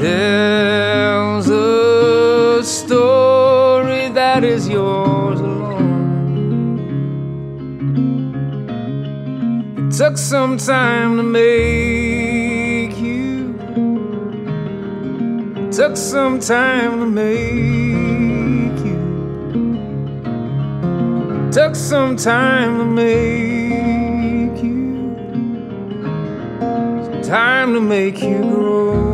tells a story that is yours alone. It took some time to make you, it took some time to make you, it took some time to make you, some time to make you grow.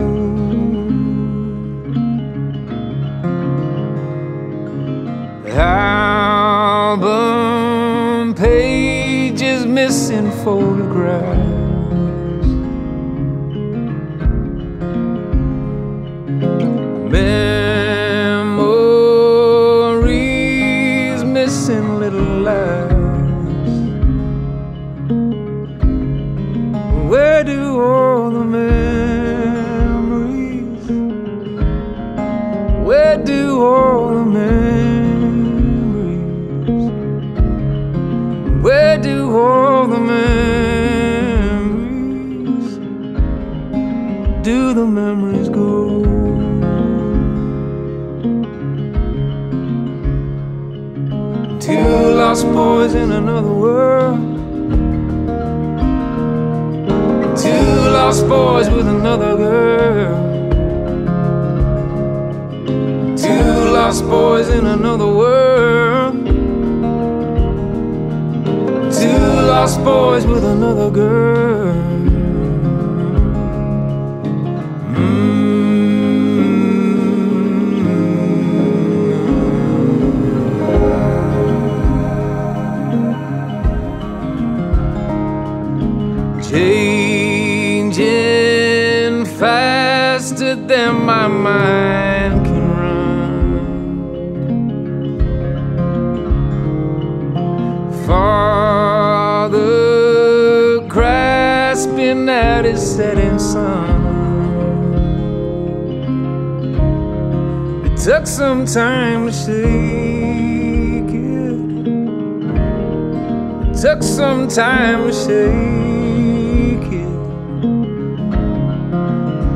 Pages missing photographs. Memories missing little laughs. Where do all the memories? Where do all Do the memories go? Two lost boys in another world. Two lost boys with another girl. Two lost boys in another world. Two lost boys with another girl. Changing faster than my mind can run. Father grasping at his setting sun. It took some time to shake it. It took some time to shake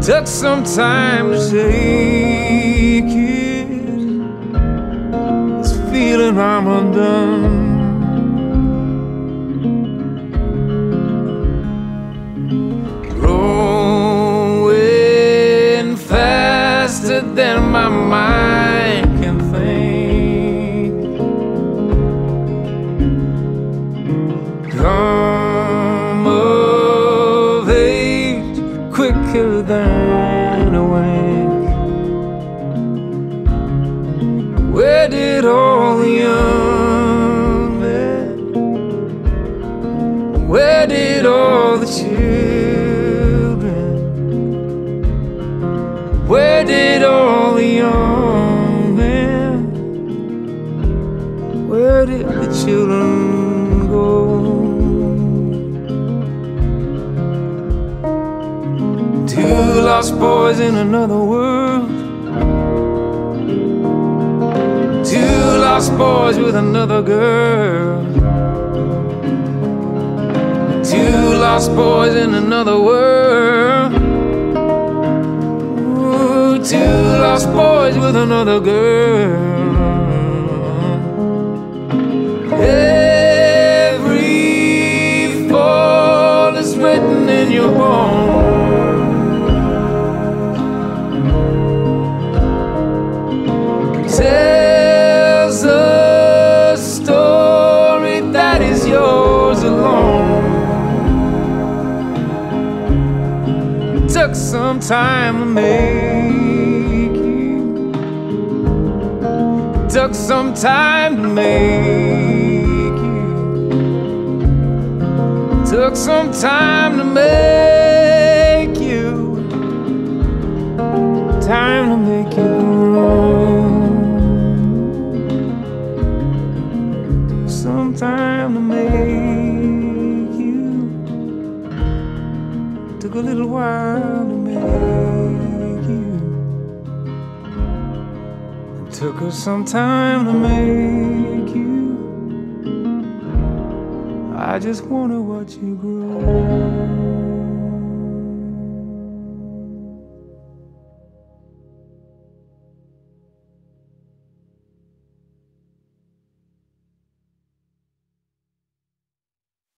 took some time to shake it. This feeling I'm undone. Growing faster than my mind children? Where did all the young men? Where did the children go? Two lost boys in another world. Two lost boys with another girl. Lost boys in another world. Ooh, two lost boys with another girl. Every fall is written in your bones. Time to make you. Took some time to make you. Took some time to make you. Time to make you. Took some time to make you. Took a little while you. It took us some time to make you. I just wanna watch you grow.